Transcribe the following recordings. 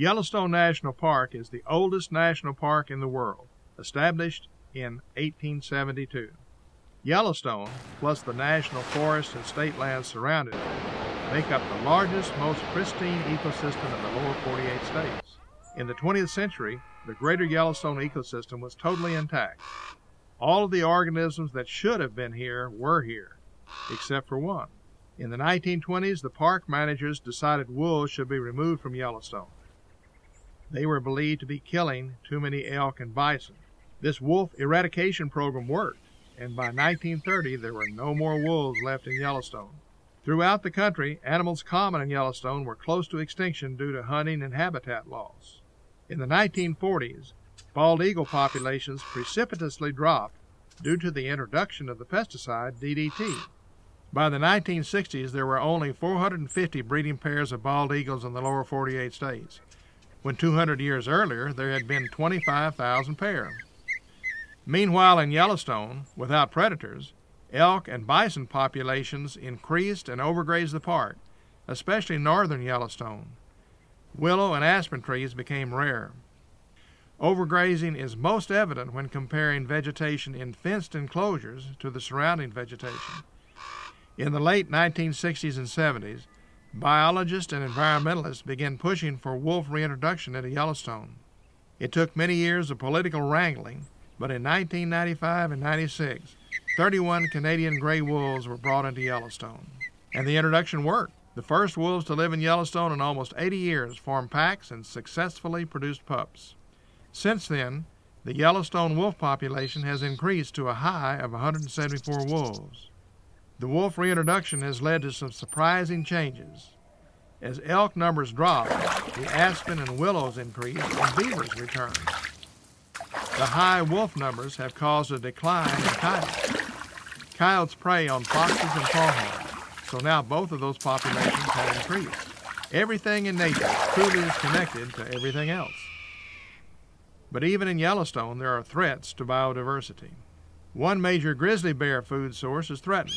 Yellowstone National Park is the oldest national park in the world, established in 1872. Yellowstone, plus the national forests and state lands surrounding it, make up the largest, most pristine ecosystem in the lower 48 states. In the 20th century, the greater Yellowstone ecosystem was totally intact. All of the organisms that should have been here were here, except for one. In the 1920s, the park managers decided wolves should be removed from Yellowstone. They were believed to be killing too many elk and bison. This wolf eradication program worked, and by 1930 there were no more wolves left in Yellowstone. Throughout the country, animals common in Yellowstone were close to extinction due to hunting and habitat loss. In the 1940s, bald eagle populations precipitously dropped due to the introduction of the pesticide DDT. By the 1960s, there were only 450 breeding pairs of bald eagles in the lower 48 states when 200 years earlier there had been 25,000 pair. Meanwhile, in Yellowstone, without predators, elk and bison populations increased and overgrazed the park, especially northern Yellowstone. Willow and aspen trees became rare. Overgrazing is most evident when comparing vegetation in fenced enclosures to the surrounding vegetation. In the late 1960s and 70s, biologists and environmentalists began pushing for wolf reintroduction into Yellowstone. It took many years of political wrangling, but in 1995 and 96, 31 Canadian gray wolves were brought into Yellowstone. And the introduction worked. The first wolves to live in Yellowstone in almost 80 years formed packs and successfully produced pups. Since then, the Yellowstone wolf population has increased to a high of 174 wolves. The wolf reintroduction has led to some surprising changes. As elk numbers drop, the aspen and willows increase and beavers return. The high wolf numbers have caused a decline in coyotes. Coyotes prey on foxes and pronghorns, so now both of those populations have increased. Everything in nature truly is connected to everything else. But even in Yellowstone, there are threats to biodiversity. One major grizzly bear food source is threatened.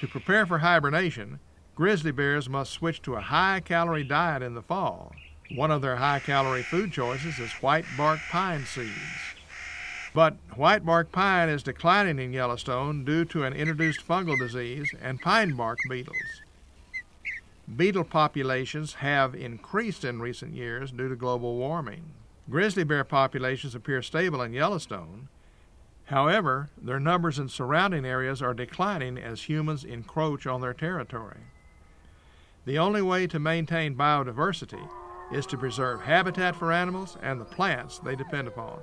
To prepare for hibernation, grizzly bears must switch to a high calorie diet in the fall. One of their high calorie food choices is white bark pine seeds. But white bark pine is declining in Yellowstone due to an introduced fungal disease and pine bark beetles. Beetle populations have increased in recent years due to global warming. Grizzly bear populations appear stable in Yellowstone, However, their numbers in surrounding areas are declining as humans encroach on their territory. The only way to maintain biodiversity is to preserve habitat for animals and the plants they depend upon.